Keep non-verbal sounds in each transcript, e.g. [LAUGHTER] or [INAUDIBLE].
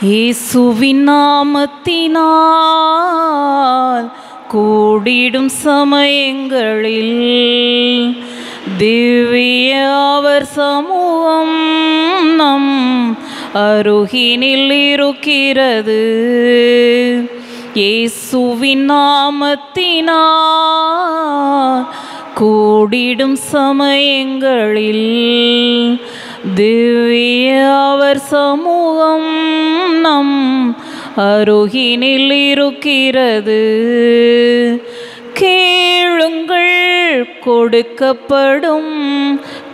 இயேசுவின் நாமத்தினால் கூடிடும் சமயங்களில் திவ்ய அவர் சமூகம் நம் அருகினில் இருக்கிறது. இயேசுவின் நாமத்தினால் கூடிடும் சமயங்களில் திவ்ய அவர் சமூகம் நம் அருகினில் இருக்கிறது. கேளுங்கள் கொடுக்கப்படும்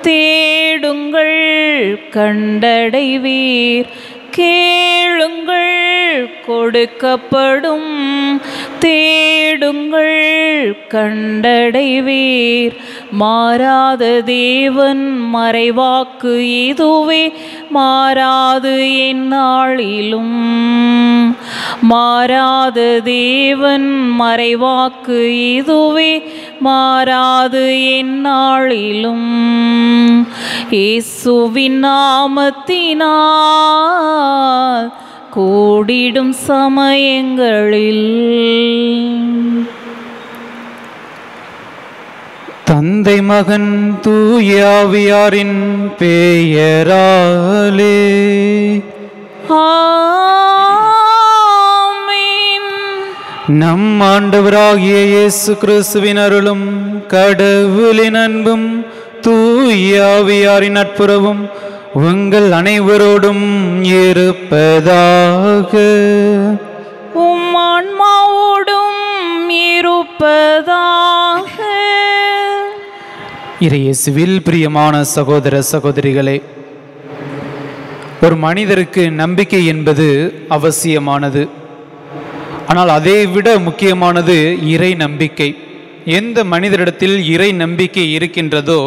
தேடுங்கள் கண்டடைவீர். கேளுங்கள் கொடுக்கப்படும் தேடுங்கள் கண்டடைவீர். மாறாத தேவன் மறைவாக்கு இதுவே மாறாது என்னாளிலும் மாறாத தேவன் மறைவாக்கு இதுவே மாறாது எந்நாளிலும். இயேசுவின் நாமத்தினால் கூடிடும் சமயங்களில். தந்தை மகன் தூயாவியாரின் பெயராலே. ஆமென் நம் ஆண்டவராகிய இயேசு கிறிஸ்துவின் அருளும் கடவுளின் அன்பும் தூயாவியாரின் நட்புறவும் உங்கள் அனைவரோடும் இருப்பதாக. உம் ஆன்மாவோடும் இருப்பதாக. இறையேசுவில் பிரியமான சகோதர சகோதரிகளே ஒரு மனிதருக்கு நம்பிக்கை என்பது அவசியமானது. ஆனால் அதை விட முக்கியமானது இறை நம்பிக்கை. எந்த மனிதரிடத்தில் இறை நம்பிக்கை இருக்கின்றதோ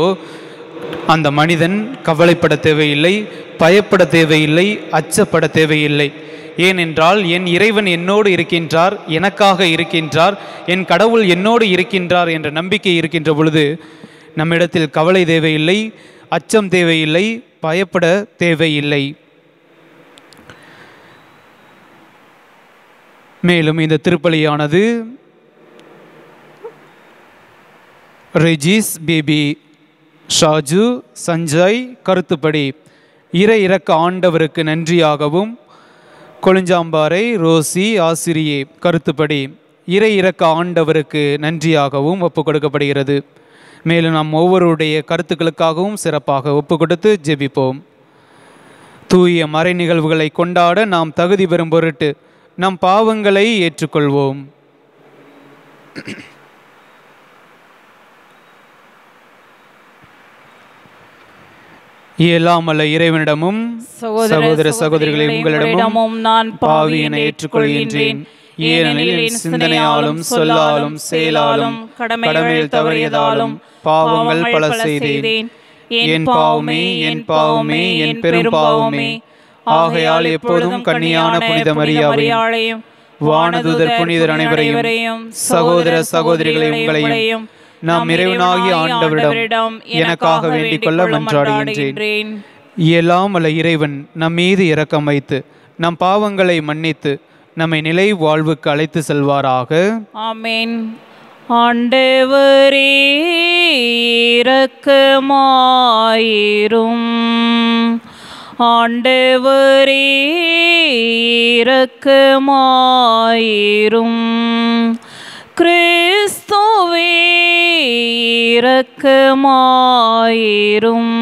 அந்த மனிதன் கவலைப்பட தேவையில்லை பயப்பட தேவையில்லை அச்சப்பட தேவையில்லை. ஏனென்றால் என் இறைவன் என்னோடு இருக்கின்றார் எனக்காக இருக்கின்றார் என் கடவுள் என்னோடு இருக்கின்றார் என்ற நம்பிக்கை இருக்கின்ற பொழுது நம்மிடத்தில் கவலை தேவையில்லை அச்சம் தேவையில்லை பயப்பட தேவையில்லை. மேலும் இந்த திருப்பலியானது ரெஜிஸ் பேபி ஷாஜு சஞ்சய் கருத்துப்படி இறை இறக்க ஆண்டவருக்கு நன்றியாகவும் கொழுஞ்சாம்பாறை ரோசி ஆசிரியே கருத்துப்படி இறை இறக்க ஆண்டவருக்கு நன்றியாகவும் ஒப்பு கொடுக்கப்படுகிறது மேலும் நாம் ஒவ்வொருடைய கருத்துக்களுக்காகவும் சிறப்பாக ஒப்பு கொடுத்து ஜெபிப்போம். தூய மறை நிகழ்வுகளை கொண்டாட நாம் தகுதி பெறும் பொருட்டு நம் பாவங்களை ஏற்றுக்கொள்வோம். இயலாமல்ல இறைவனிடமும் சகோதர சகோதரிகளை உங்களிடமும் நான் பாவியனை ஏற்றுக்கொள்கின்றேன். ஏனெனில் என் சிந்தனையாலும் சொல்லாலும் செயலாலும் கடமையில் தவறியதாலும் பாவங்கள் பல செய்தேன். என் பாவமே என் பாவமே என் பெரும் பாவமே. ஆகையால் எப்போதும் கன்னியான புனித மரியாவையும் வானதூதர் புனிதர் அனைவரையும் சகோதர சகோதரிகளை உங்களையும் நாம் இறைவனாகிய ஆண்டவரிடம் எனக்காக வேண்டிக் கொள்ள மன்றாடுகின்றேன். எல்லாம் அல்ல இறைவன் நம் மீது இரக்கம் வைத்து நம் பாவங்களை மன்னித்து நம்மை நிலை வாழ்வுக்கு அழைத்து செல்வாராக. ஆமென். ஆண்டவரே இரக்கமாயிரும். ஆண்டவரே இரக்கமாயிரும் கிறிஸ்துவே இரக்கமாயிரும்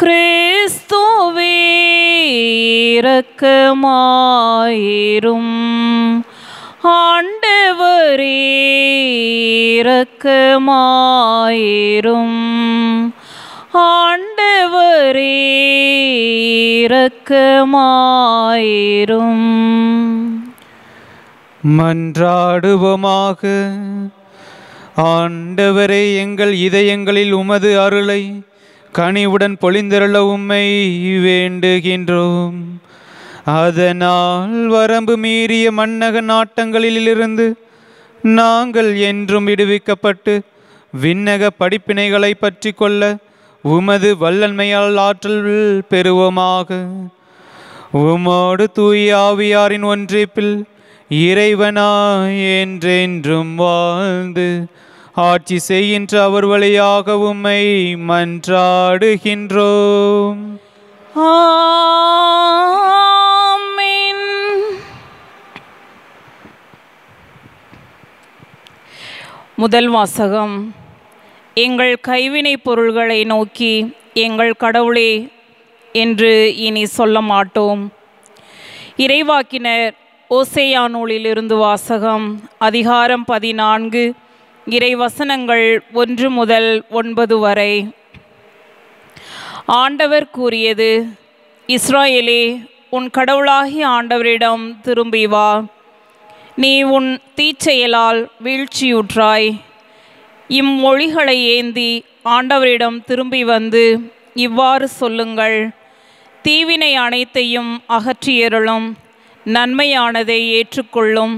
கிறிஸ்துவே இரக்கமாயிரும் ஆண்டவரே இரக்கமாயிரும் ஆண்டவரேரக்கமாயிரும். மன்றாடுவோமாக. ஆண்டவரே எங்கள் இதயங்களில் உமது அருளை கனிவுடன் பொழிந்திருள உம்மை வேண்டுகின்றோம். அதனால் வரம்பு மீறிய மன்னக நாட்டங்களிலிருந்து நாங்கள் என்றும் விடுவிக்கப்பட்டு விண்ணக படிப்பினைகளை பற்றி கொள்ள உமது வல்லன்மையால் ஆற்றல் பெறுவோமாக. உமோடு தூயாவியாரின் ஒன்றிப்பில் இறைவனா என்றென்றும் வாழ்ந்து ஆட்சி செய்கின்ற அவர் வழியாக உம்மை மன்றாடுகின்றோம். முதல் வாசகம். எங்கள் கைவினை பொருள்களை நோக்கி எங்கள் கடவுளே என்று இனி சொல்ல மாட்டோம். இறைவாக்கினர் ஓசேயா நூலிலிருந்து வாசகம் அதிகாரம் பதினான்கு இறைவசனங்கள் ஒன்று முதல் ஒன்பது வரை. ஆண்டவர் கூறியது இஸ்ராயேலே உன் கடவுளாகி ஆண்டவரிடம் திரும்பி வா. நீ உன் தீச்செயலால் வீழ்ச்சியுற்றாய். இம்மொழிகளை ஏந்தி ஆண்டவரிடம் திரும்பி வந்து இவ்வாறு சொல்லுங்கள். தீவினை அனைத்தையும் அகற்றியருளும் நன்மையானதை ஏற்றுக்கொள்ளும்.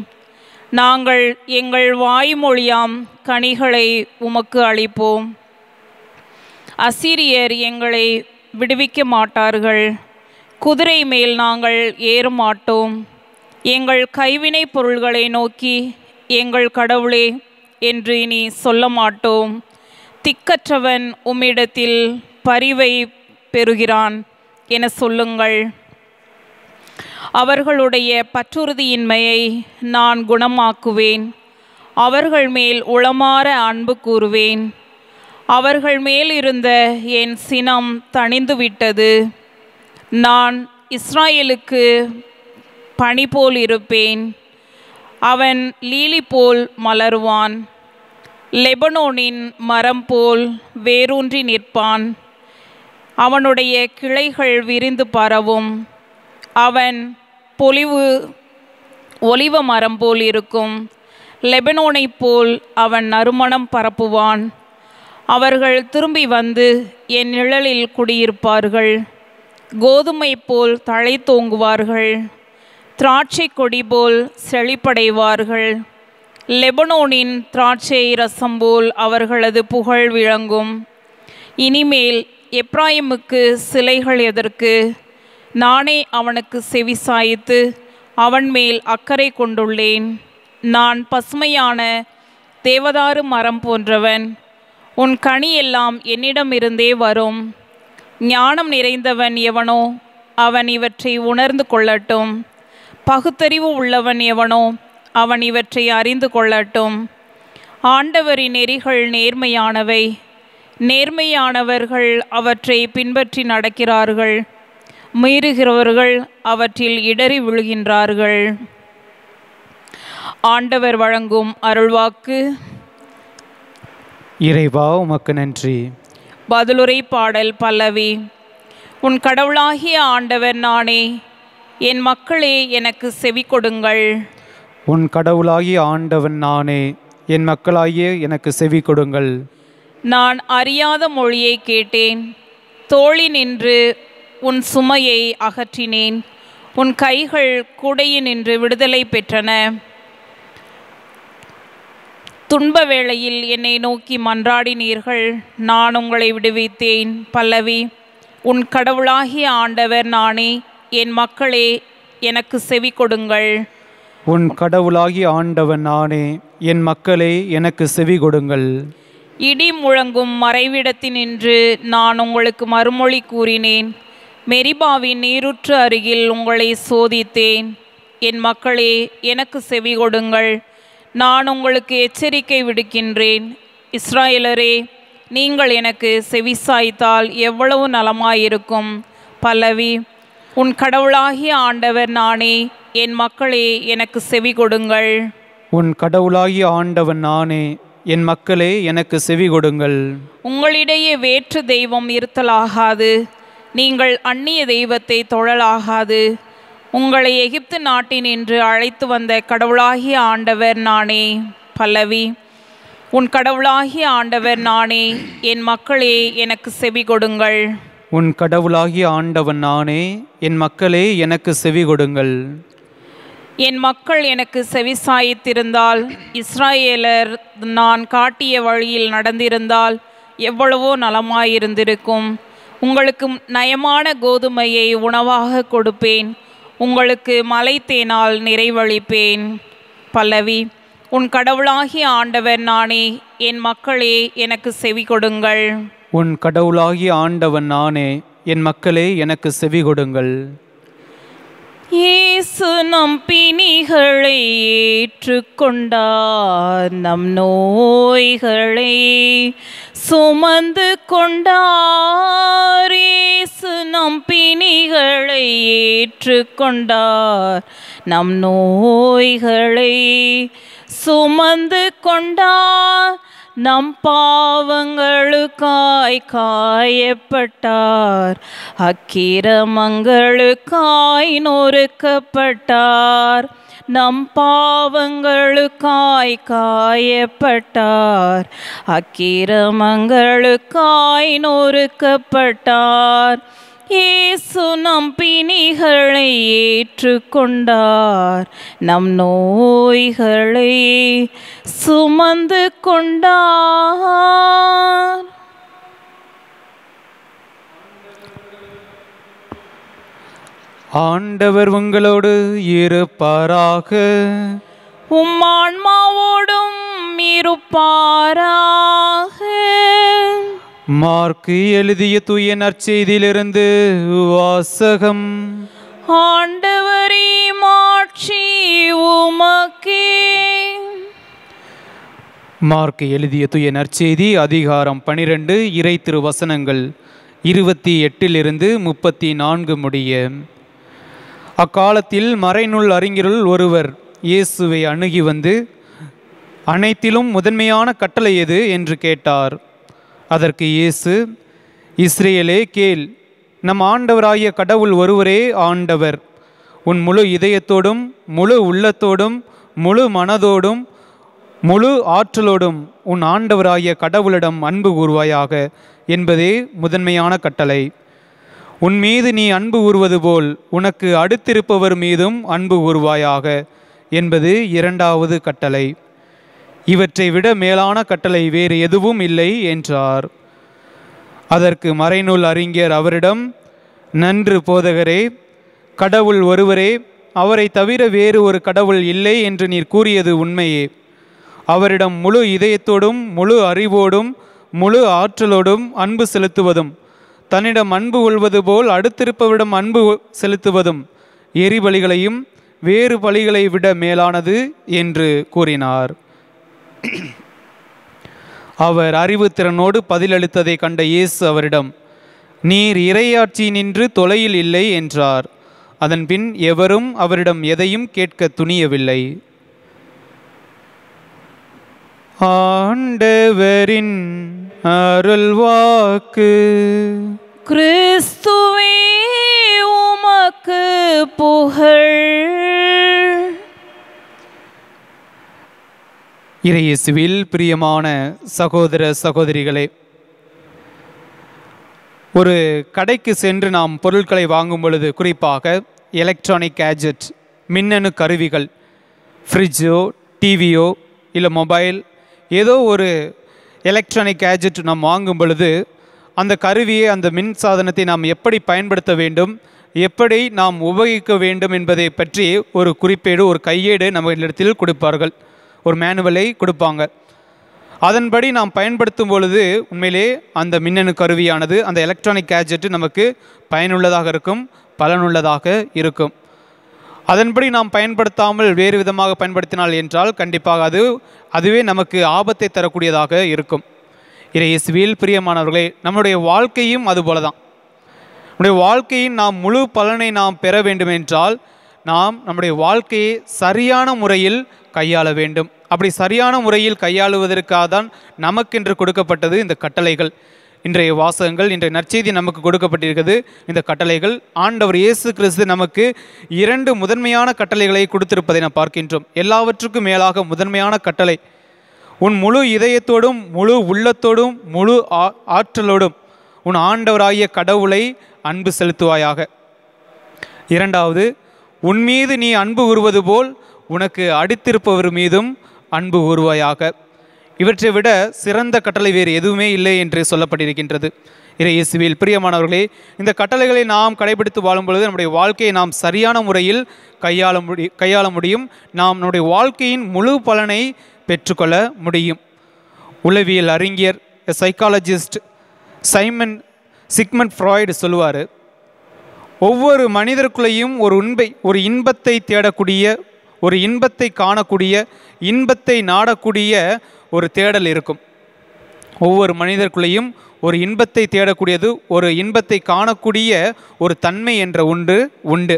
நாங்கள் எங்கள் வாய்மொழியாம் கனிகளை உமக்கு அளிப்போம். அசிரியர் எங்களை விடுவிக்க மாட்டார்கள். குதிரை மேல் நாங்கள் ஏற மாட்டோம் எங்கள் கைவினை பொருள்களை நோக்கி எங்கள் கடவுளே என்று இனி சொல்ல மாட்டோம். திக்கற்றவன் உம்மிடத்தில் பரிவை பெறுகிறான் என சொல்லுங்கள். அவர்களுடைய பற்றுறுதியின்மையை நான் குணமாக்குவேன். அவர்கள் மேல் உளமாற அன்பு கூறுவேன். அவர்கள் மேல் இருந்த என் சினம் தணிந்து விட்டது நான் இஸ்ராயேலுக்கு பனி போல் இருப்பேன். அவன் லீலி போல் மலருவான். லெபனோனின் மரம் போல் வேரூன்றி நிற்பான். அவனுடைய கிளைகள் விரிந்து பரவும். அவன் பொலிவு ஒலிவ மரம் போல் இருக்கும். லெபனோனைப் போல் அவன் நறுமணம் பரப்புவான். அவர்கள் திரும்பி வந்து என் நிழலில் குடியிருப்பார்கள். கோதுமை போல் தழை தோங்குவார்கள் திராட்சை கொடி போல் செழிப்படைவார்கள். லெபனோனின் திராட்சை ரசம் போல் அவர்களது புகழ் விளங்கும். இனிமேல் எப்ராயிமுக்கு சிலைகள் எதற்கு? நானே அவனுக்கு செவி சாய்த்து அவன் மேல் அக்கறை கொண்டுள்ளேன். நான் பசுமையான தேவதாறு மரம் போன்றவன். உன் கனி எல்லாம் என்னிடமிருந்தே வரும். ஞானம் நிறைந்தவன் எவனோ அவன் இவற்றை உணர்ந்து கொள்ளட்டும். பகுத்தறிவு உள்ளவன் எவனோ அவன் இவற்றை அறிந்து கொள்ளட்டும். ஆண்டவரின் நெறிகள் நேர்மையானவை. நேர்மையானவர்கள் அவற்றை பின்பற்றி நடக்கிறார்கள். மீறுகிறவர்கள் அவற்றில் இடறி விழுகின்றார்கள். ஆண்டவர் வழங்கும் அருள்வாக்கு. இறைவா உமக்கு நன்றி. பதிலுரை பாடல் பல்லவி. உன் கடவுளாகிய ஆண்டவர் நானே என் மக்களே எனக்கு செவி கொடுங்கள். உன் கடவுளாகிய ஆண்டவன் நானே. என் மக்களாகிய எனக்கு செவி கொடுங்கள். நான் அறியாத மொழியை கேட்டேன். தோழி நின்று உன் சுமையை அகற்றினேன். உன் கைகள் குடையினின்று விடுதலை பெற்றன. துன்ப வேளையில் என்னை நோக்கி மன்றாடினீர்கள். நான் உங்களை விடுவித்தேன் பல்லவி. உன் கடவுளாகிய ஆண்டவர் நானே. என் மக்களே எனக்கு செவி கொடுங்கள். உன் கடவுளாகி ஆண்டவன் நானே. என் மக்களே எனக்கு செவி கொடுங்கள். இடி முழங்கும் மறைவிடத்தினின்று நான் உங்களுக்கு மறுமொழி கூறினேன். மெரிபாவின் நீருற்று அருகில் உங்களை சோதித்தேன். என் மக்களே எனக்கு செவி கொடுங்கள். நான் உங்களுக்கு எச்சரிக்கை விடுக்கின்றேன். இஸ்ராயலரே நீங்கள் எனக்கு செவிசாய்த்தால் எவ்வளவு நலமாயிருக்கும். பல்லவி உன் கடவுளாகிய ஆண்டவர் நானே என் மக்களே எனக்கு செவி கொடுங்கள். உன் கடவுளாகிய ஆண்டவன் நானே என் மக்களே எனக்கு செவி கொடுங்கள். உங்களிடையே வேற்று தெய்வம் இருத்தலாகாது. நீங்கள் அந்நிய தெய்வத்தை தொழலாகாது. உங்களை எகிப்து நாட்டினின்று அழைத்து வந்த கடவுளாகிய ஆண்டவர் நானே பல்லவி. உன் கடவுளாகிய ஆண்டவர் நானே என் மக்களே எனக்கு செவி கொடுங்கள். உன் கடவுளாகிய ஆண்டவன் நானே என் மக்களே எனக்கு செவி கொடுங்கள். என் மக்கள் எனக்கு செவிசாய்த்திருந்தால் இஸ்ராயேலர் நான் காட்டிய வழியில் நடந்திருந்தால் எவ்வளவோ நலமாயிருந்திருக்கும். உங்களுக்கு நயமான கோதுமையை உணவாக கொடுப்பேன். உங்களுக்கு மலைத்தேனால் நிறைவளிப்பேன். பல்லவி உன் கடவுளாகிய ஆண்டவர் நானே என் மக்களே எனக்கு செவி கொடுங்கள். உன் கடவுளாகிய ஆண்டவன் நானே என் மக்களே எனக்கு செவி கொடுங்கள். இயேசு நம் பிணிகளை ஏற்றுக்கொண்டார். நம் நோய்களை சுமந்து கொண்டார். இயேசு நம் பிணிகளை ஏற்றுக்கொண்டார். நம் நோய்களை சுமந்து கொண்டார். நம் பாவங்களுக்காய் காயப்பட்டார். அக்கிரமங்களுக்காய் நொறுக்கப்பட்டார். நம் பாவங்களுக்காய் காயப்பட்டார். அக்கிரமங்களுக்காய் நொறுக்கப்பட்டார். இயேசு நம் பிணிகளை ஏற்றுக்கொண்டார். நம் நோய்களை சுமந்து கொண்டார். ஆண்டவர் உங்களோடு இருப்பாராக. உம் ஆன்மாவோடும் இருப்பாராக. மார்க்கு எழுதிய தூய நற்செய்தியிலிருந்து வாசகம். ஆண்டவரே மாட்சி உமக்கே. மார்க் எழுதிய தூய நற்செய்தி அதிகாரம் பனிரெண்டு இறை திருவசனங்கள் இருபத்தி எட்டிலிருந்து முப்பத்தி நான்கு முடிய. அக்காலத்தில் மறைநூல் அறிஞருள் ஒருவர் இயேசுவை அணுகி வந்து அனைத்திலும் முதன்மையான கட்டளை எது? என்று கேட்டார். அதற்கு இயேசு இஸ்ரேலே கேள். நம் ஆண்டவராகிய கடவுள் ஒருவரே ஆண்டவர். உன் முழு இதயத்தோடும் முழு உள்ளத்தோடும் முழு மனதோடும் முழு ஆற்றலோடும் உன் ஆண்டவராகிய கடவுளிடம் அன்பு கூறுவாயாக என்பதே முதன்மையான கட்டளை. உன் மீது நீ அன்பு கூறுவது போல் உனக்கு அடுத்திருப்பவர் மீதும் அன்பு கூறுவாயாக என்பது இரண்டாவது கட்டளை. இவற்றை விட மேலான கட்டளை வேறு எதுவும் இல்லை என்றார். அதற்கு மறைநூல் அறிஞர் அவரிடம் நன்று போதகரே கடவுள் ஒருவரே அவரை தவிர வேறு ஒரு கடவுள் இல்லை என்று நீர் கூறியது உண்மையே. அவரிடம் முழு இதயத்தோடும் முழு அறிவோடும் முழு ஆற்றலோடும் அன்பு செலுத்துவதும் தன்னிடம் அன்பு கொள்வது போல் அடுத்திருப்பவிடம் அன்பு செலுத்துவதும் எரிபலிகளையும் வேறு பலிகளை விட மேலானது என்று கூறினார். [CLEARS THROAT] அவர் அறிவுத்திறனோடு பதிலளித்ததை கண்ட இயேசு அவரிடம் நீர் இறையாட்சி நின்று தொலையில் இல்லை என்றார். அதன்பின் எவரும் அவரிடம் எதையும் கேட்க துணியவில்லை. ஆண்டவரின் அருள்வாக்கு கிறிஸ்துவே உமக்கு புகழ். இறையேசுவில் பிரியமான சகோதர சகோதரிகளே ஒரு கடைக்கு சென்று நாம் பொருட்களை வாங்கும் பொழுது குறிப்பாக எலக்ட்ரானிக் கேஜெட் மின்னணு கருவிகள் ஃப்ரிட்ஜோ டிவியோ இல்லை மொபைல் ஏதோ ஒரு எலக்ட்ரானிக் கேஜெட் நாம் வாங்கும் பொழுது அந்த கருவியை அந்த மின் சாதனத்தை நாம் எப்படி பயன்படுத்த வேண்டும் எப்படி நாம் உபயோகிக்க வேண்டும் என்பதை பற்றி ஒரு குறிப்பேடு ஒரு கையேடு நம்ம இடத்தில் கொடுப்பார்கள். ஒரு மேனுவலை கொடுப்பாங்க. அதன்படி நாம் பயன்படுத்தும் பொழுது உண்மையிலே அந்த மின்னணு கருவியானது அந்த எலக்ட்ரானிக் கேஜெட்டு நமக்கு பயனுள்ளதாக இருக்கும் பலனுள்ளதாக இருக்கும். அதன்படி நாம் பயன்படுத்தாமல் வேறு விதமாக பயன்படுத்தினால் என்றால் கண்டிப்பாக அது அதுவே நமக்கு ஆபத்தை தரக்கூடியதாக இருக்கும். இறை இயேசுவில் பிரியமானவர்களே நம்முடைய வாழ்க்கையும் அதுபோல தான் நம்முடைய வாழ்க்கையின் நாம் முழு பலனை நாம் பெற வேண்டுமென்றால் நாம் நம்முடைய வாழ்க்கையை சரியான முறையில் கையாள வேண்டும். அப்படி சரியான முறையில் கையாளுவதற்காக தான் நமக்கென்று கொடுக்கப்பட்டது இந்த கட்டளைகள். இன்றைய வாசகங்கள் இன்றைய நற்செய்தி நமக்கு கொடுக்கப்பட்டிருக்கிறது. இந்த கட்டளைகள் ஆண்டவர் இயேசு கிறிஸ்து நமக்கு இரண்டு முதன்மையான கட்டளைகளை கொடுத்திருப்பதை நாம் பார்க்கின்றோம். எல்லாவற்றுக்கும் மேலாக முதன்மையான கட்டளை. உன் முழு இதயத்தோடும் முழு உள்ளத்தோடும் முழு ஆ- ஆற்றலோடும் உன் ஆண்டவராகிய கடவுளை அன்பு செலுத்துவாயாக. இரண்டாவது உன் மீது நீ அன்பு கூறுவது போல் உனக்கு அடித்திருப்பவர் மீதும் அன்பு கூறுவாயாக. இவற்றை விட சிறந்த கட்டளை வேறு எதுவுமே இல்லை என்று சொல்லப்பட்டிருக்கின்றது. இறை இயேசுவில் பிரியமானவர்களே இந்த கட்டளைகளை நாம் கடைபிடித்து வாழும் பொழுது நம்முடைய வாழ்க்கையை நாம் சரியான முறையில் கையாள முடி கையாள முடியும். நாம் நம்முடைய வாழ்க்கையின் முழு பலனை பெற்றுக்கொள்ள முடியும். உளவியல் அறிஞர் சைக்காலஜிஸ்ட் சைமன் சிக்மன் ஃப்ராய்டு சொல்லுவார் ஒவ்வொரு மனிதருக்குள்ளேயும் ஒரு உண்பை ஒரு இன்பத்தை தேடக்கூடிய ஒரு இன்பத்தை காணக்கூடிய இன்பத்தை நாடக்கூடிய ஒரு தேடல் இருக்கும். ஒவ்வொரு மனிதருக்குள்ளேயும் ஒரு இன்பத்தை தேடக்கூடியது ஒரு இன்பத்தை காணக்கூடிய ஒரு தன்மை என்ற ஒன்று உண்டு.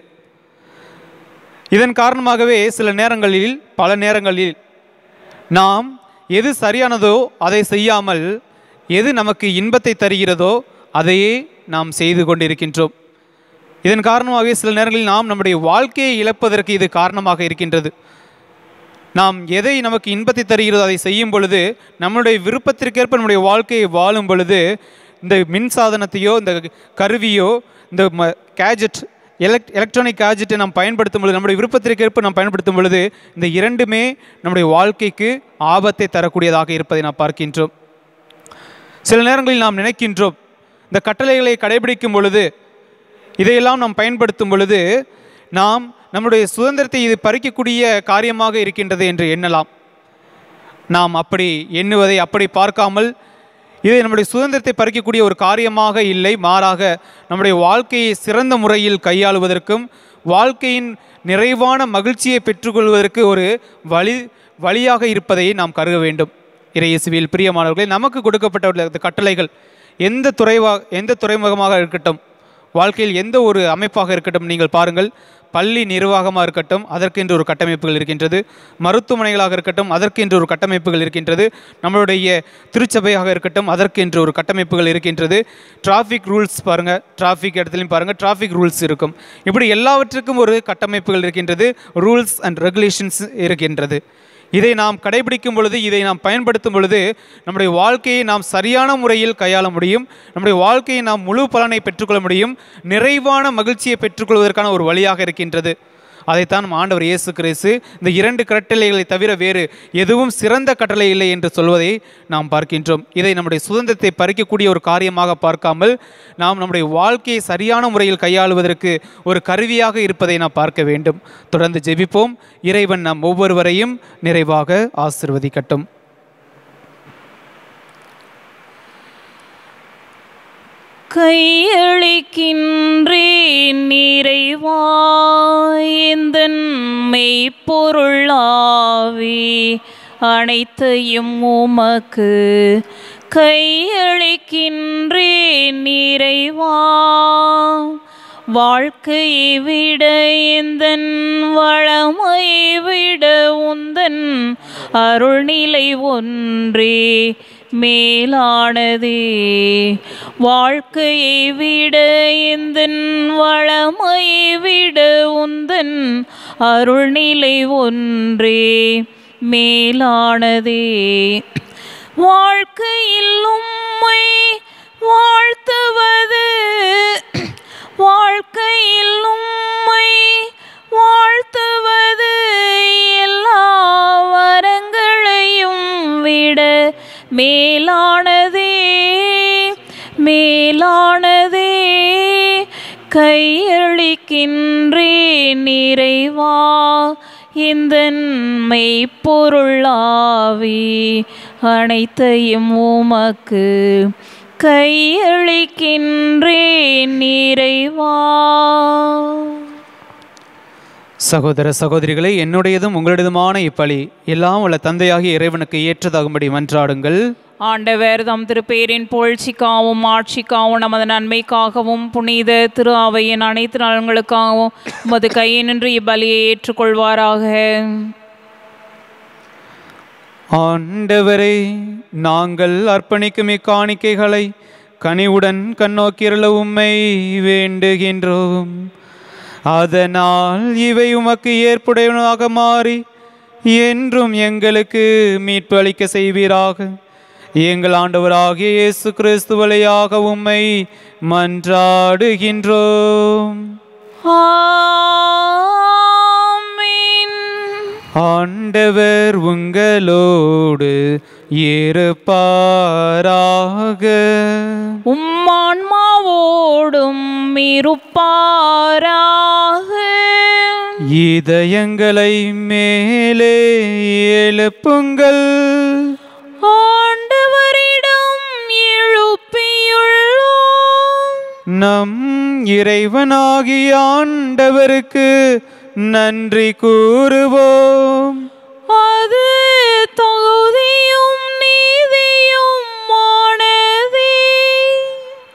இதன் காரணமாகவே சில நேரங்களில் பல நேரங்களில் நாம் எது சரியானதோ அதை செய்யாமல் எது நமக்கு இன்பத்தை தருகிறதோ அதையே நாம் செய்து கொண்டிருக்கின்றோம். இதன் காரணமாகவே சில நேரங்களில் நாம் நம்முடைய வாழ்க்கையை இழப்பதற்கு இது காரணமாக இருக்கின்றது. நாம் எதை நமக்கு இன்பத்தை தருகிறதோ அதை செய்யும் பொழுது நம்முடைய விருப்பத்திற்கேற்ப நம்முடைய வாழ்க்கையை வாழும் பொழுது இந்த மின் சாதனத்தையோ இந்த கருவியோ இந்த ம கேஜெட் எலக்ட் எலக்ட்ரானிக் கேஜெட்டை நாம் பயன்படுத்தும் பொழுது நம்முடைய விருப்பத்திற்கேற்ப நாம் பயன்படுத்தும் பொழுது இந்த இரண்டுமே நம்முடைய வாழ்க்கைக்கு ஆபத்தை தரக்கூடியதாக இருப்பதை நாம் பார்க்கின்றோம். சில நேரங்களில் நாம் நினைக்கின்றோம் இந்த கட்டளைகளை கடைபிடிக்கும் பொழுது இதையெல்லாம் நாம் பயன்படுத்தும் பொழுது நாம் நம்முடைய சுதந்திரத்தை இது பறிக்கக்கூடிய காரியமாக இருக்கின்றது என்று எண்ணலாம். நாம் அப்படி எண்ணுவதை அப்படி பார்க்காமல் இதை நம்முடைய சுதந்திரத்தை பறிக்கக்கூடிய ஒரு காரியமாக இல்லை. மாறாக நம்முடைய வாழ்க்கையை சிறந்த முறையில் கையாளுவதற்கும் வாழ்க்கையின் நிறைவான மகிழ்ச்சியை பெற்றுக்கொள்வதற்கு ஒரு வழி வழியாக இருப்பதை நாம் கருத வேண்டும். இறையேசுவில் பிரியமானவர்களே நமக்கு கொடுக்கப்பட்ட இந்த கட்டளைகள் எந்த துறைவா எந்த துறைமுகமாக இருக்கட்டும் வாழ்க்கையில் எந்த ஒரு அமைப்பாக இருக்கட்டும் நீங்கள் பாருங்கள். பள்ளி நிர்வாகமாக இருக்கட்டும் அதற்கென்று ஒரு கட்டமைப்புகள் இருக்கின்றது. மருத்துவமனைகளாக இருக்கட்டும் அதற்கென்று ஒரு கட்டமைப்புகள் இருக்கின்றது. நம்மளுடைய திருச்சபையாக இருக்கட்டும் அதற்கென்று ஒரு கட்டமைப்புகள் இருக்கின்றது. டிராஃபிக் ரூல்ஸ் பாருங்கள் டிராஃபிக் இடத்துலையும் பாருங்கள் டிராஃபிக் ரூல்ஸ் இருக்கும். இப்படி எல்லாவற்றுக்கும் ஒரு கட்டமைப்புகள் இருக்கின்றது ரூல்ஸ் அண்ட் ரெகுலேஷன்ஸ் இருக்கின்றது. இதை நாம் கடைபிடிக்கும் பொழுது இதை நாம் பயன்படுத்தும் பொழுது நம்முடைய வாழ்க்கையை நாம் சரியான முறையில் கையாள முடியும். நம்முடைய வாழ்க்கையை நாம் முழு பலனை பெற்றுக்கொள்ள முடியும். நிறைவான மகிழ்ச்சியை பெற்றுக்கொள்வதற்கான ஒரு வழியாக இருக்கின்றது. அதைத்தான் ஆண்டவர் இயேசு கிறிஸ்து இந்த இரண்டு கட்டளைகளை தவிர வேறு எதுவும் சிறந்த கட்டளை இல்லை என்று சொல்வதை நாம் பார்க்கின்றோம். இதை நம்முடைய சுதந்திரத்தை பறிக்கக்கூடிய ஒரு காரியமாக பார்க்காமல் நாம் நம்முடைய வாழ்க்கையை சரியான முறையில் கையாளுவதற்கு ஒரு கருவியாக இருப்பதை நாம் பார்க்க வேண்டும். தொடர்ந்து ஜெபிப்போம். இறைவன் நம் ஒவ்வொருவரையும் நிறைவாக ஆசிர்வதிக்கட்டும். கையளிக்கின்றேன் நிறைவாயந்தன் மெய்ப்பொருளாவி அனைத்தையும் உமக்கு கையளிக்கின்றேன் நிறைவா வாழ்க்கையை விட எந்தன் வளமையை விட உந்தன் அருள்நிலை ஒன்றே. மேலானதே. வாழ்க்கையை விட எந்தன் வளமையை விட உந்தன் அருள்நிலை ஒன்றே. மேலானதே. வாழ்க்கையில் உம்மை வாழ்த்துவது. வாழ்க்கையில் உம்மை வாழ்த்துவது எல்லா வரங்களையும் விட மேலானதே மேலானதே. கையளிக்கின்றேன் நிறைவா இந்த மெய்ப்பொருளாவி அனைத்தையும் உமக்கு. கையளிக்கின்றேன் நிறைவா சகோதர சகோதரிகளே என்னுடையதும் உங்களுடையதுமான இப்பலி. எல்லாம் உள்ள தந்தையாகிய இறைவனுக்கு ஏற்றதாகும்படி மன்றாடுங்கள். ஆண்டவர் தம் திருப்பேரின் புகழ்ச்சிக்காகவும் ஆட்சிக்காகவும் நமது நன்மைக்காகவும் புனித திரு அவையின் அனைத்து நலன்களுக்காகவும் உமது கையினின்று இப்பலியை ஏற்றுக்கொள்வாராக. ஆண்டவரே நாங்கள் அர்ப்பணிக்கும் இக்காணிக்கைகளை கனிவுடன் கண்ணோக்கிருள உம்மை வேண்டுகின்றோம். அதனால் இவை உமக்கு ஏற்புடையவனாக மாறி என்றும் எங்களுக்கு மீட்பு அளிக்க செய்வீராக. எங்கள் ஆண்டவராகிய இயேசு கிறிஸ்து வழியாக உம்மை மன்றாடுகின்றோம். ஆண்டவர் உங்களோடு இருப்பாராக. உம்மான்மாவோடும் இருப்பாராக இதயங்களை மேலே எழுப்புங்கள். ஆண்டவரிடம் எழுப்பியுள்ளோம். நம் இறைவனாகிய ஆண்டவருக்கு நன்றி கூறுவோம். அது தகுதியும் நீதியும் மானதே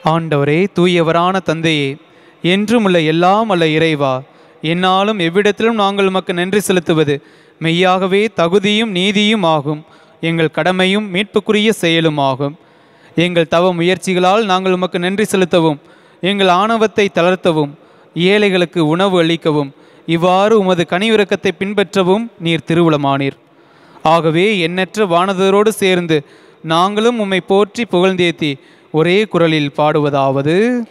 ஆண்டவரே தூயவரான தந்தையே என்றும் உள்ள எல்லாம் அல்ல இறைவா. என்னாலும் எவ்விடத்திலும் நாங்கள் உமக்கு நன்றி செலுத்துவது. மெய்யாகவே தகுதியும் நீதியும் ஆகும். எங்கள் கடமையும் மீட்புக்குரிய செயலும் ஆகும். எங்கள் தவ முயற்சிகளால் நாங்கள் உமக்கு நன்றி செலுத்தவும். எங்கள் ஆணவத்தை தளர்த்தவும். ஏழைகளுக்கு உணவு அளிக்கவும். இவ்வாறு உமது கனிவிறக்கத்தை பின்பற்றவும் நீர் திருவுளமானீர். ஆகவே எண்ணற்ற வானதரோடு சேர்ந்து நாங்களும் உம்மை போற்றி புகழ்ந்தேத்தி ஒரே குரலில் பாடுவதாவது.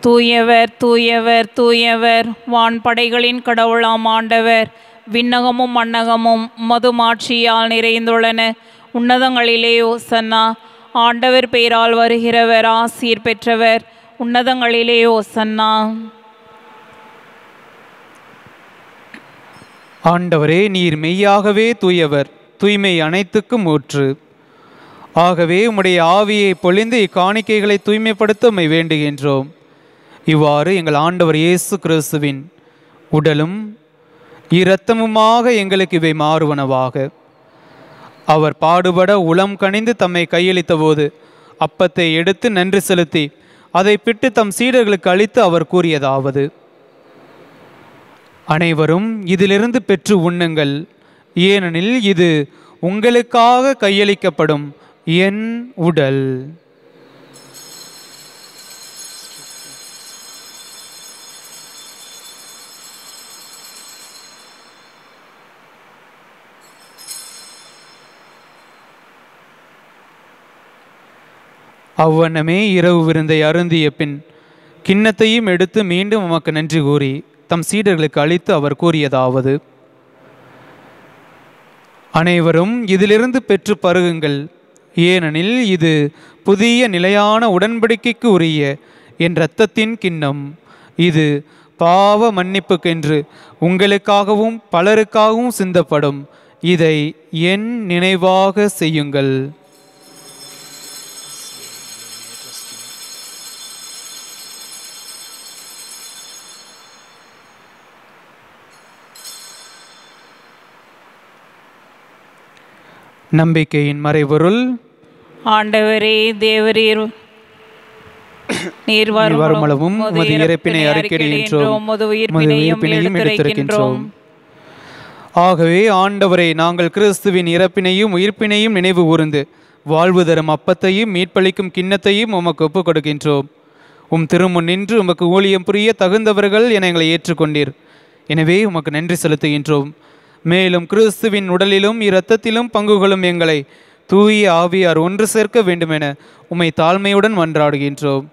தூயவர் தூயவர் தூயவர். வான்படைகளின் கடவுளாம் ஆண்டவர். விண்ணகமும் மன்னகமும் மதுமாட்சியால் நிறைந்துள்ளன. உன்னதங்களிலே ஓசன்னா ஆண்டவர் பெயரால் வருகிறவர் ஆசீர் பெற்றவர். உன்னதங்களிலே ஓசன்னா ஆண்டவரே நீர் மெய்யாகவே தூயவர். தூய்மை அனைத்துக்கும் ஊற்று. ஆகவே உம்முடைய ஆவியை பொழிந்து இக்காணிக்கைகளை தூய்மைப்படுத்த வேண்டுகின்றோம். இவ்வாறு எங்கள் ஆண்டவர் இயேசு கிறிஸ்துவின் உடலும் இரத்தமுமாக எங்களுக்கு இவை மாறுவனவாக. அவர் பாடுபட உளம் கனிந்து தம்மை கையளித்த போது அப்பத்தை எடுத்து நன்றி செலுத்தி அதை பிட்டு தம் சீடர்களுக்கு அளித்து அவர் கூறியதாவது. அனைவரும் இதிலிருந்து பெற்று உண்ணுங்கள். ஏனெனில் இது உங்களுக்காக கையளிக்கப்படும் என் உடல். அவ்வண்ணமே இரவு விருந்தை அருந்திய பின் கிண்ணத்தையும் எடுத்து மீண்டும் உமக்கு நன்றி கூறி தம் சீடர்களுக்கு அளித்து அவர் கூறியதாவது அனைவரும் இதிலிருந்து பெற்று பருகுங்கள். ஏனெனில் இது புதிய நிலையான உடன்படிக்கைக்கு உரிய என் இரத்தத்தின் கிண்ணம். இது பாவ மன்னிப்புக்கென்று உங்களுக்காகவும் பலருக்காகவும் சிந்தப்படும். இதை என் நினைவாக செய்யுங்கள். நம்பிக்கையின் மறைபொருள். ஆண்டவரே தேவரீர் நீர் வரும் வரும் அளவும் உமது இறப்பினை உமது உயிர்ப்பினையும் எடுத்துரைக்கின்றோம். ஆகவே ஆண்டவரை நாங்கள் கிறிஸ்துவின் இறப்பினையும் உயிர்ப்பினையும் நினைவு கூர்ந்து வாழ்வு தரும் அப்பத்தையும் மீட்பளிக்கும் கிண்ணத்தையும் உமக்கு ஒப்புக் கொடுக்கின்றோம் உம் திருமுன் நின்று உமக்கு ஊழியம் புரிய தகுந்தவர்கள் என எங்களை ஏற்றுக்கொண்டீர். எனவே உமக்கு நன்றி செலுத்துகின்றோம். மேலும் கிறிஸ்துவின் உடலிலும் இரத்தத்திலும் பங்குகளும் எங்களை தூய ஆவியார் ஒன்று சேர்க்க வேண்டுமென உம்மை தாழ்மையுடன் மன்றாடுகின்றோம்.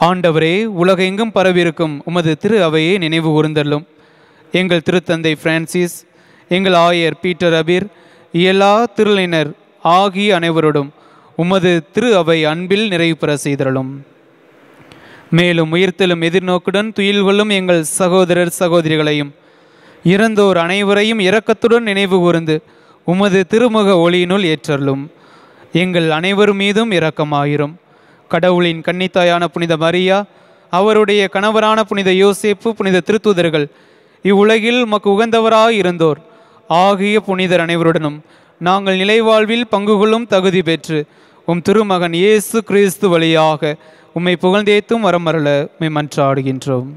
ஆண்டவரே உலகெங்கும் பரவியிருக்கும் உமது திரு அவையை நினைவு கூர்ந்தள்ளும். எங்கள் திருத்தந்தை பிரான்சிஸ் எங்கள் ஆயர் பீட்டர் அபீர் எல்லா திருளினர் ஆகிய அனைவரோடும் உமது திரு அவை அன்பில் நிறைவு பெற செய்தருளும். மேலும் உயிர்த்தலும் எதிர்நோக்குடன் துயில் கொள்ளும் எங்கள் சகோதரர் சகோதரிகளையும் இறந்தோர் அனைவரையும் இரக்கத்துடன் நினைவு கூர்ந்து உமது திருமுக ஒளியினுள் ஏற்றருளும். எங்கள் அனைவர் மீதும் இரக்கமாயிரும். கடவுளின் கன்னித்தாயான புனித மரியா அவருடைய கணவரான புனித யோசேப்பு புனித திருத்தூதர்கள் இவ்வுலகில் மக்கு உகந்தவராய் இருந்தோர். ஆகிய புனிதர் அனைவருடனும் நாங்கள் நிலைவாழ்வில் பங்கு கொள்ளும் தகுதி பெற்று உம் திருமகன் இயேசு கிறிஸ்து வழியாக உம்மை புகழ்ந்தேத்தும் வரமரல உம்மை மன்றாடுகின்றோம்.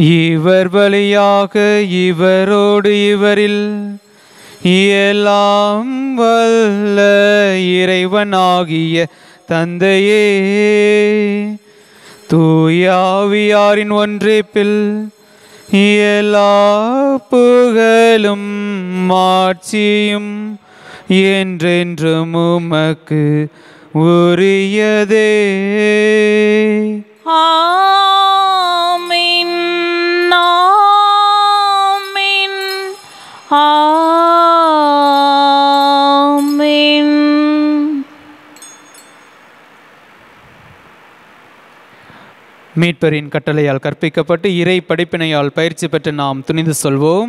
இவர் வழியாக இவரோடு இவரில் எல்லாம் வல்ல இறைவனாகிய தந்தையே. தூயாவியாரின் ஒன்றிப்பில் எல்லா புகழும் மாட்சியும் என்றென்றும் உமக்கு உரியதே. ஆ மீட்பரின் கட்டளையால் கற்பிக்கப்பட்டு இறை படிப்பினையால் பயிற்சி பெற்று நாம் துணிந்து சொல்வோம்.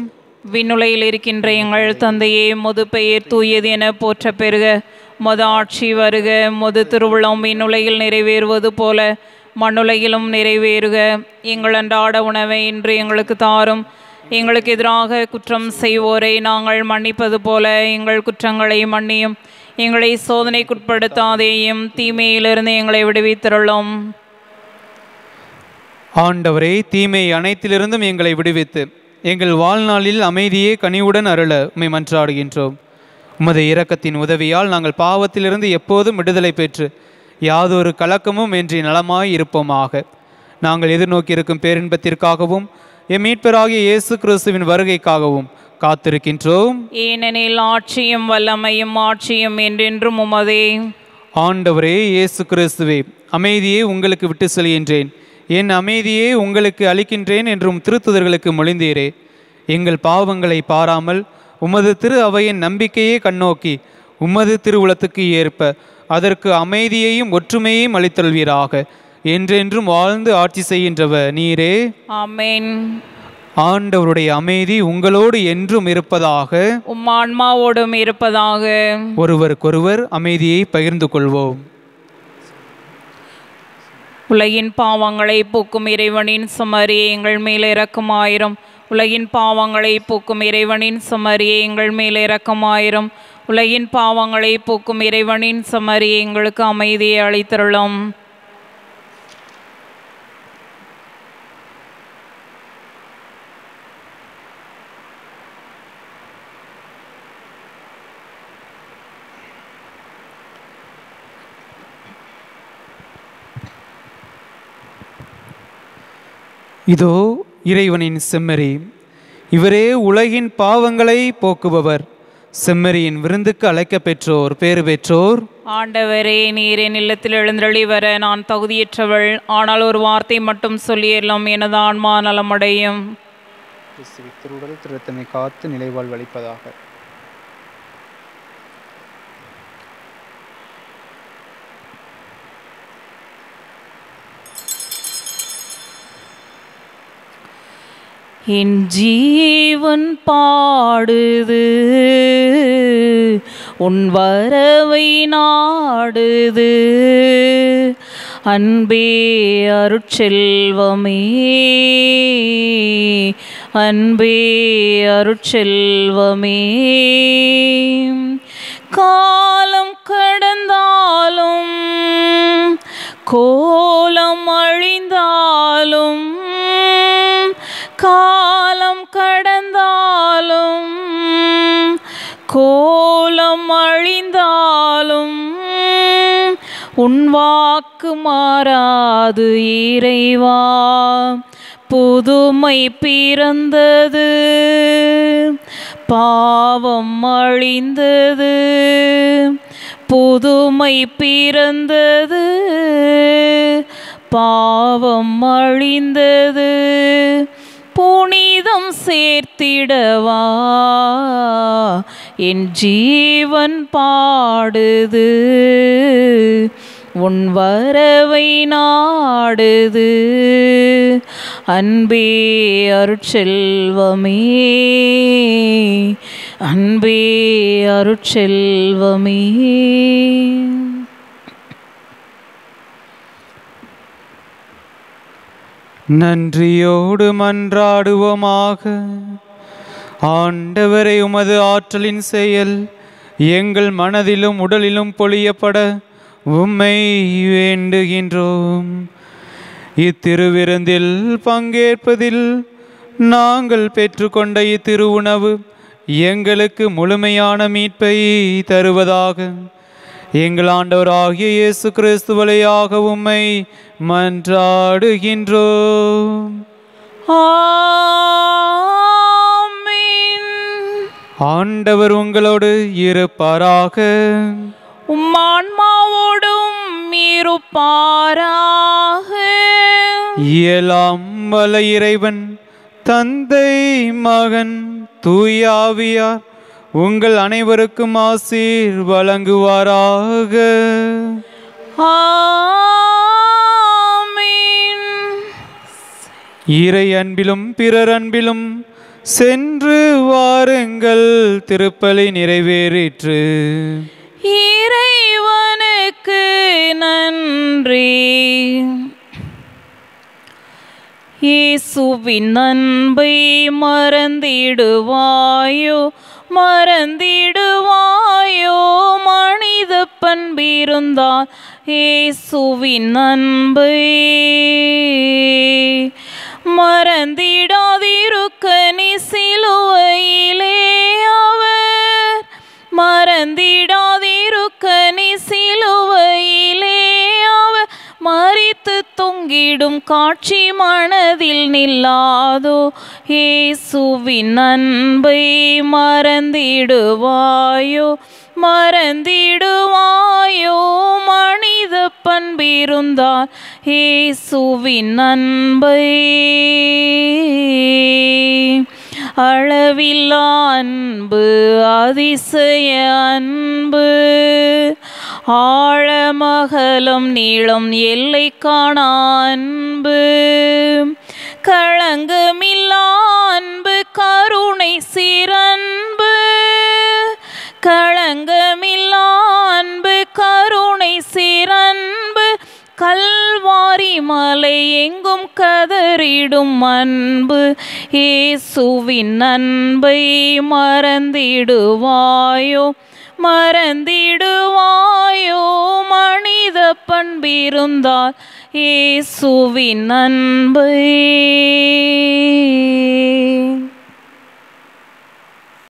விண்ணுலையில் இருக்கின்ற எங்கள் தந்தையே மொது பெயர் தூயது என போற்ற பெறுக. மொத ஆட்சி வருக மொது திருவிழம் விண்ணுலையில் நிறைவேறுவது போல மண்ணுலையிலும் நிறைவேறுக. எங்கள் அன்றாட உணவை இன்று எங்களுக்கு தாரும். எங்களுக்கு எதிராக குற்றம் செய்வோரை நாங்கள் மன்னிப்பது போல எங்கள் குற்றங்களை மன்னியும். எங்களை சோதனைக்குட்படுத்தாதேயும் தீமையிலிருந்து எங்களை விடுவித்திருளும். ஆண்டவரே தீமை அனைத்திலிருந்தும் எங்களை விடுவித்து எங்கள் வாழ்நாளில் அமைதியே கனிவுடன் அருள உம்மை மன்றாடுகின்றோம். உமது இரக்கத்தின் உதவியால் நாங்கள் பாவத்திலிருந்து எப்போதும் விடுதலை பெற்று யாதொரு கலக்கமும் இன்றி நலமாய் இருப்போமாக. நாங்கள் எதிர்நோக்கியிருக்கும் பேரின்பத்திற்காகவும் எம் மீட்பராகிய இயேசு கிறிஸ்துவின் வருகைக்காகவும் காத்திருக்கின்றோம். ஏனெனில் ஆட்சியும் வல்லமையும் ஆட்சியும் என்றென்றும் உமதே. ஆண்டவரே இயேசு கிறிஸ்துவே அமைதியே உங்களுக்கு விட்டு செல்கின்றேன். என் அமைதியே உங்களுக்கு அளிக்கின்றேன் என்றும் திருத்துதர்களுக்கு மொழிந்தீரே. எங்கள் பாவங்களை பாராமல் உமது திரு அவையின் நம்பிக்கையே கண்ணோக்கி உமது திருவுளத்துக்கு ஏற்ப அதற்கு அமைதியையும் ஒற்றுமையையும் அளித்தல்வீராக என்றென்றும் வாழ்ந்து ஆட்சி செய்கின்றவ நீரே. ஆமென். ஆண்டவருடைய அமைதி உங்களோடு என்றும் இருப்பதாக. உம் ஆன்மாவோடும் இருப்பதாக. ஒருவருக்கொருவர் அமைதியை பகிர்ந்து கொள்வோம். உலகின் பாவங்களை போக்கும் இறைவனின் சுமரியை எங்கள் மேல் இறக்குமாயிரும். உலகின் பாவங்களை போக்கும் இறைவனின் சுமரியை எங்கள் மேல் இறக்குமாயிரும். உலகின் பாவங்களை போக்கும் இறைவனின் சுமரியை எங்களுக்கு அமைதியை அளித்தருளும். இதோ இறைவனின் செம்மறி. இவரே உலகின் பாவங்களை போக்குபவர். செம்மறியின் விருந்துக்கு அழைக்கப் பெற்றோர் பேறு பெற்றோர். ஆண்டவரே நீர் என் இல்லத்தில் எழுந்தருளி வர நான் தகுதியற்றவள். ஆனால் ஒரு வார்த்தை மட்டும் சொல்லியெல்லாம் எனது ஆன்மா நலமடையும். திருத்தனை காத்து நிலைவாழ் வலிப்பதாக என் ஜீவன் பாடுது உன் வரவை நாடுது. அன்பே அருட்செல்வமே அன்பே அருட்செல்வமே. கா உன்வாக்கு மாறாது இறைவா. புதுமை பிறந்தது பாவம் அழிந்தது. புதுமை பிறந்தது பாவம் அழிந்தது. புனிதம் சேர்த்திடவா. என் ஜீவன் பாடுது. உன் வரவை நாடுது. அன்பே அருட்செல்வமே. அன்பே அருட்செல்வமே. நன்றியோடு மன்றாடுவோமாக. ஆண்டவரை உமது ஆற்றலின் செயல் எங்கள் மனதிலும் உடலிலும் பொழியப்பட. உம்மை வேண்டுகின்றோம். இத்திருவிருந்தில் பங்கேற்பதில் நாங்கள் பெற்றுக்கொண்ட இத்திருவுணவு எங்களுக்கு முழுமையான மீட்பை தருவதாக. எங்கள் ஆண்டவராகிய இயேசு கிறிஸ்து வழியாக உம்மை மன்றாடுகின்றோம். ஆண்டவர் உங்களோடு இருப்பாராக. உம்மான்மாவோடும் இருப்பாராக. இயலாம் வல்ல இறைவன் தந்தை மகன் தூயாவியார் உங்கள் அனைவருக்கும் ஆசீர் வழங்குவாராக. இறை அன்பிலும் பிறர் அன்பிலும் சென்று வாருங்கள் திருப்பலி நிறைவேறிற்று. இறைவனுக்கு நன்றி. இயேசுவின் அன்பை மறந்திடுவாயோ மறந்திடுவாயோ மனித பண்பிருந்தால் இயேசுவின் அன்பை மறந்திடாதிருக்க நீ சிலுவையிலே அவர் மறந்திடாதிருக்க நீ சிலுவையிலே அவர் மறித்து தொங்கிடும் காட்சி மனதில் நில்லாதோ. ஏசுவின் அன்பை மறந்திடுவாயோ மறந்திடுவாயோ. மனித பண்பிருந்தார் ஏசுவின் அன்பை. அளவில்லா அன்பு அதிசய அன்பு. ஆழமகலும் நீளம் எல்லை காண அன்பு. களங்கமில்லா அன்பு கருணை சிறன்பு. களங்கமில்லா அன்பு கருணை சிறன்பு. கல்வாரி மலை எங்கும் கதறிடும் அன்பு. இயேசுவின் அன்பை மறந்திடுவாயோ? மறந்திடுவாயோ? மனித பண்பிருந்தால் இயேசுவின் அன்பை.